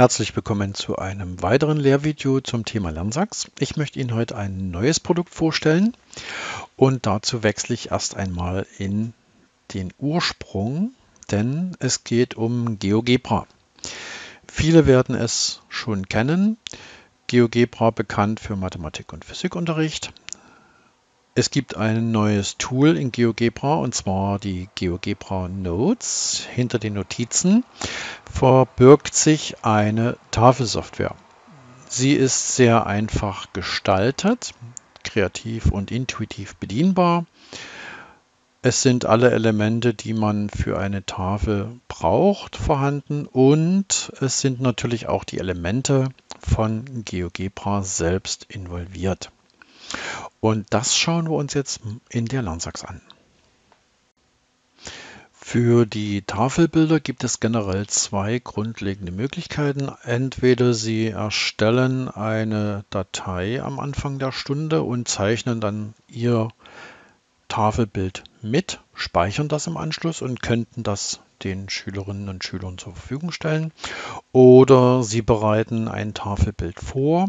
Herzlich willkommen zu einem weiteren Lehrvideo zum Thema Lernsachs. Ich möchte Ihnen heute ein neues Produkt vorstellen und dazu wechsle ich erst einmal in den Ursprung, denn es geht um GeoGebra. Viele werden es schon kennen. GeoGebra bekannt für Mathematik- und Physikunterricht. Es gibt ein neues Tool in GeoGebra und zwar die GeoGebra Notes. Hinter den Notizen verbirgt sich eine Tafelsoftware. Sie ist sehr einfach gestaltet, kreativ und intuitiv bedienbar. Es sind alle Elemente, die man für eine Tafel braucht, vorhanden und es sind natürlich auch die Elemente von GeoGebra selbst involviert. Und das schauen wir uns jetzt in der Landsachs an. Für die Tafelbilder gibt es generell zwei grundlegende Möglichkeiten. Entweder Sie erstellen eine Datei am Anfang der Stunde und zeichnen dann Ihr Tafelbild mit, speichern das im Anschluss und könnten das den Schülerinnen und Schülern zur Verfügung stellen. Oder Sie bereiten ein Tafelbild vor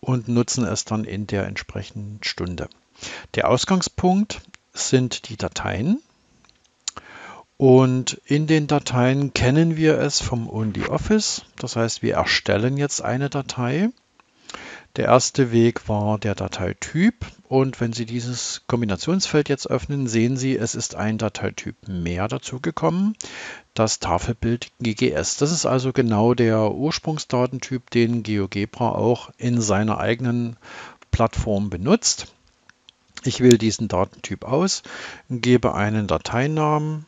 und nutzen es dann in der entsprechenden Stunde. Der Ausgangspunkt sind die Dateien. Und in den Dateien kennen wir es vom OnlyOffice. Das heißt, wir erstellen jetzt eine Datei. Der erste Weg war der Dateityp. Und wenn Sie dieses Kombinationsfeld jetzt öffnen, sehen Sie, es ist ein Dateityp mehr dazugekommen, das Tafelbild GGS. Das ist also genau der Ursprungsdatentyp, den GeoGebra auch in seiner eigenen Plattform benutzt. Ich wähle diesen Datentyp aus, gebe einen Dateinamen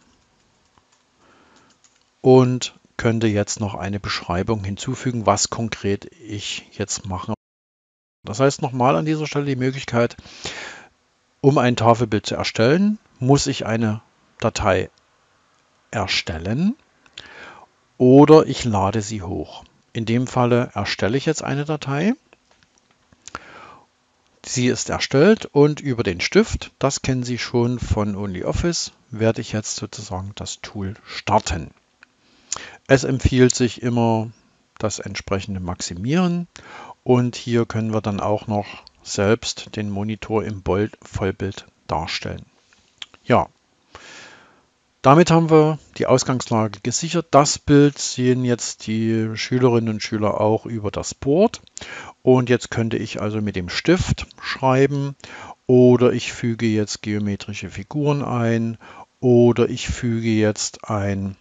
und könnte jetzt noch eine Beschreibung hinzufügen, was konkret ich jetzt mache. Das heißt nochmal an dieser Stelle die Möglichkeit, um ein Tafelbild zu erstellen, muss ich eine Datei erstellen oder ich lade sie hoch. In dem Falle erstelle ich jetzt eine Datei. Sie ist erstellt und über den Stift, das kennen Sie schon von OnlyOffice, werde ich jetzt sozusagen das Tool starten. Es empfiehlt sich immer das entsprechende Maximieren und hier können wir dann auch noch selbst den Monitor im Vollbild darstellen. Ja, damit haben wir die Ausgangslage gesichert. Das Bild sehen jetzt die Schülerinnen und Schüler auch über das Board. Und jetzt könnte ich also mit dem Stift schreiben oder ich füge jetzt geometrische Figuren ein oder ich füge jetzt ein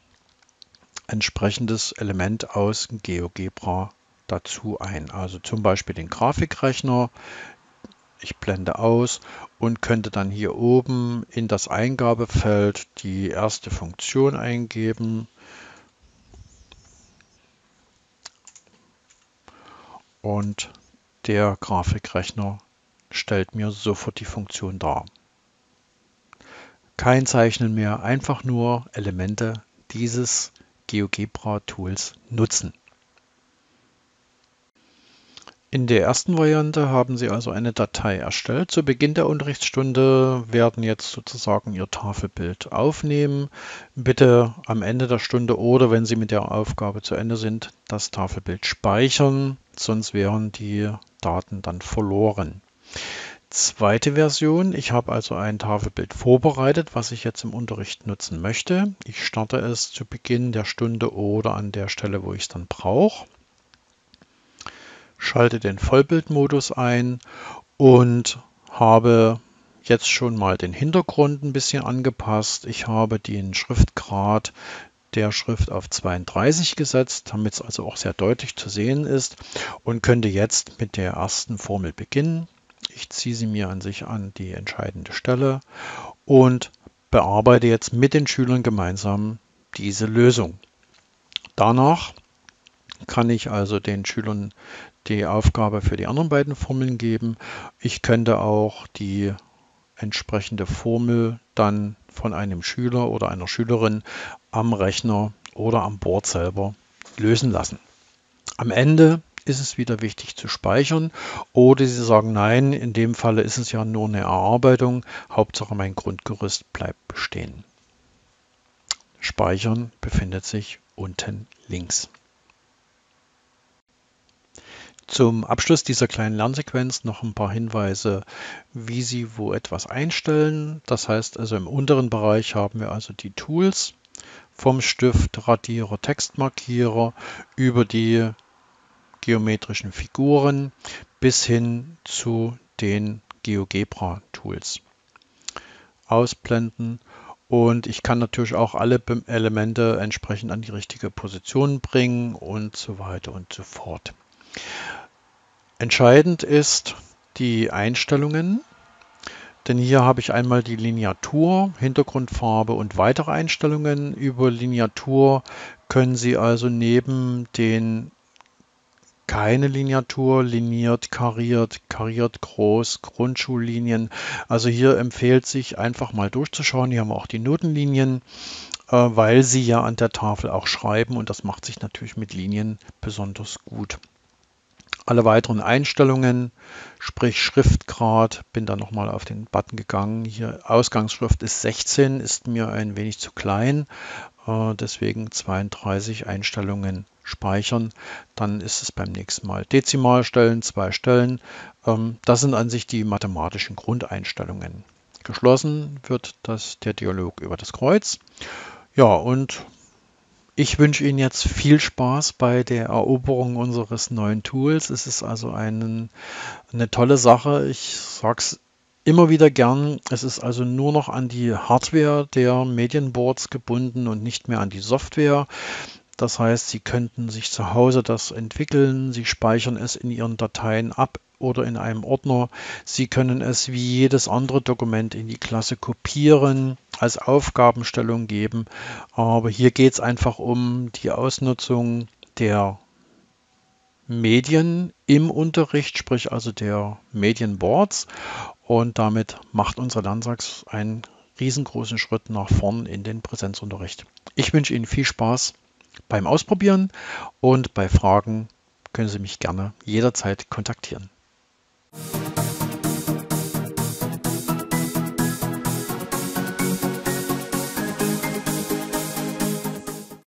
entsprechendes Element aus GeoGebra dazu ein. Also zum Beispiel den Grafikrechner, ich blende aus und könnte dann hier oben in das Eingabefeld die erste Funktion eingeben. Und der Grafikrechner stellt mir sofort die Funktion dar. Kein Zeichnen mehr, einfach nur Elemente dieses GeoGebra-Tools nutzen. In der ersten Variante haben Sie also eine Datei erstellt. Zu Beginn der Unterrichtsstunde werden jetzt sozusagen Ihr Tafelbild aufnehmen. Bitte am Ende der Stunde oder wenn Sie mit der Aufgabe zu Ende sind, das Tafelbild speichern, sonst wären die Daten dann verloren. Zweite Version, ich habe also ein Tafelbild vorbereitet, was ich jetzt im Unterricht nutzen möchte. Ich starte es zu Beginn der Stunde oder an der Stelle, wo ich es dann brauche schalte den Vollbildmodus ein und habe jetzt schon mal den Hintergrund ein bisschen angepasst. Ich habe den Schriftgrad der Schrift auf 32 gesetzt, damit es also auch sehr deutlich zu sehen ist und könnte jetzt mit der ersten Formel beginnen. Ich ziehe sie mir an sich an die entscheidende Stelle und bearbeite jetzt mit den Schülern gemeinsam diese Lösung. Danach kann ich also den Schülern die Aufgabe für die anderen beiden Formeln geben. Ich könnte auch die entsprechende Formel dann von einem Schüler oder einer Schülerin am Rechner oder am Board selber lösen lassen. Am Ende ist es wieder wichtig zu speichern oder Sie sagen, nein, in dem Falle ist es ja nur eine Erarbeitung, Hauptsache mein Grundgerüst bleibt bestehen. Speichern befindet sich unten links. Zum Abschluss dieser kleinen Lernsequenz noch ein paar Hinweise, wie Sie wo etwas einstellen. Das heißt also im unteren Bereich haben wir also die Tools vom Stift, Radierer, Textmarkierer über die geometrischen Figuren bis hin zu den GeoGebra-Tools. Ausblenden und ich kann natürlich auch alle Elemente entsprechend an die richtige Position bringen und so weiter und so fort. Entscheidend ist die Einstellungen, denn hier habe ich einmal die Lineatur, Hintergrundfarbe und weitere Einstellungen. Über Lineatur können Sie also neben den keine Lineatur, liniert, kariert, kariert groß, Grundschullinien. Also hier empfiehlt sich einfach mal durchzuschauen. Hier haben wir auch die Notenlinien, äh, weil Sie ja an der Tafel auch schreiben und das macht sich natürlich mit Linien besonders gut. Alle weiteren Einstellungen, sprich Schriftgrad, bin da nochmal auf den Button gegangen. Hier Ausgangsschrift ist 16, ist mir ein wenig zu klein, äh, deswegen 32 Einstellungen speichern. Dann ist es beim nächsten Mal Dezimalstellen, zwei Stellen. Ähm, das sind an sich die mathematischen Grundeinstellungen. Geschlossen wird das, der Dialog über das Kreuz. Ja, und ich wünsche Ihnen jetzt viel Spaß bei der Eroberung unseres neuen Tools. Es ist also einen, eine tolle Sache. Ich sage es immer wieder gern. Es ist also nur noch an die Hardware der Medienboards gebunden und nicht mehr an die Software. Das heißt, Sie könnten sich zu Hause das entwickeln, Sie speichern es in Ihren Dateien ab oder in einem Ordner. Sie können es wie jedes andere Dokument in die Klasse kopieren, als Aufgabenstellung geben. Aber hier geht es einfach um die Ausnutzung der Medien im Unterricht, sprich also der Medienboards. Und damit macht unser Landtags einen riesengroßen Schritt nach vorn in den Präsenzunterricht. Ich wünsche Ihnen viel Spaß beim Ausprobieren und bei Fragen können Sie mich gerne jederzeit kontaktieren.